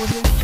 with me?